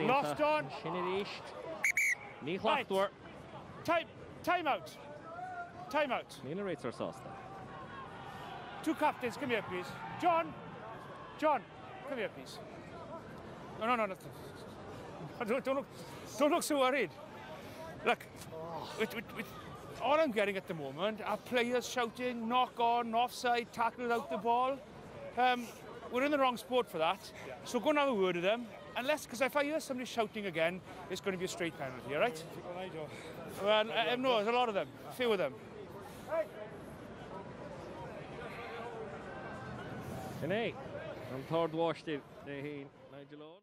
Lost on. Sinna ríist. Ní Right. Time, time out. Time out. Nína réitar sásta. Two captains, come here, please. John, John, come here, please. No, no, no, no. Don't, don't, look, don't look so worried. Look, with, with, with, all I'm getting at the moment are players shouting, knock on, offside, tackle out the ball. Um, we're in the wrong sport for that. So go and have a word with them. Unless, because if I hear somebody shouting again, it's going to be a straight penalty, all right? Well, uh, no, there's a lot of them, a few of them. Sinné an táir dháiste na hí Nigel Owen.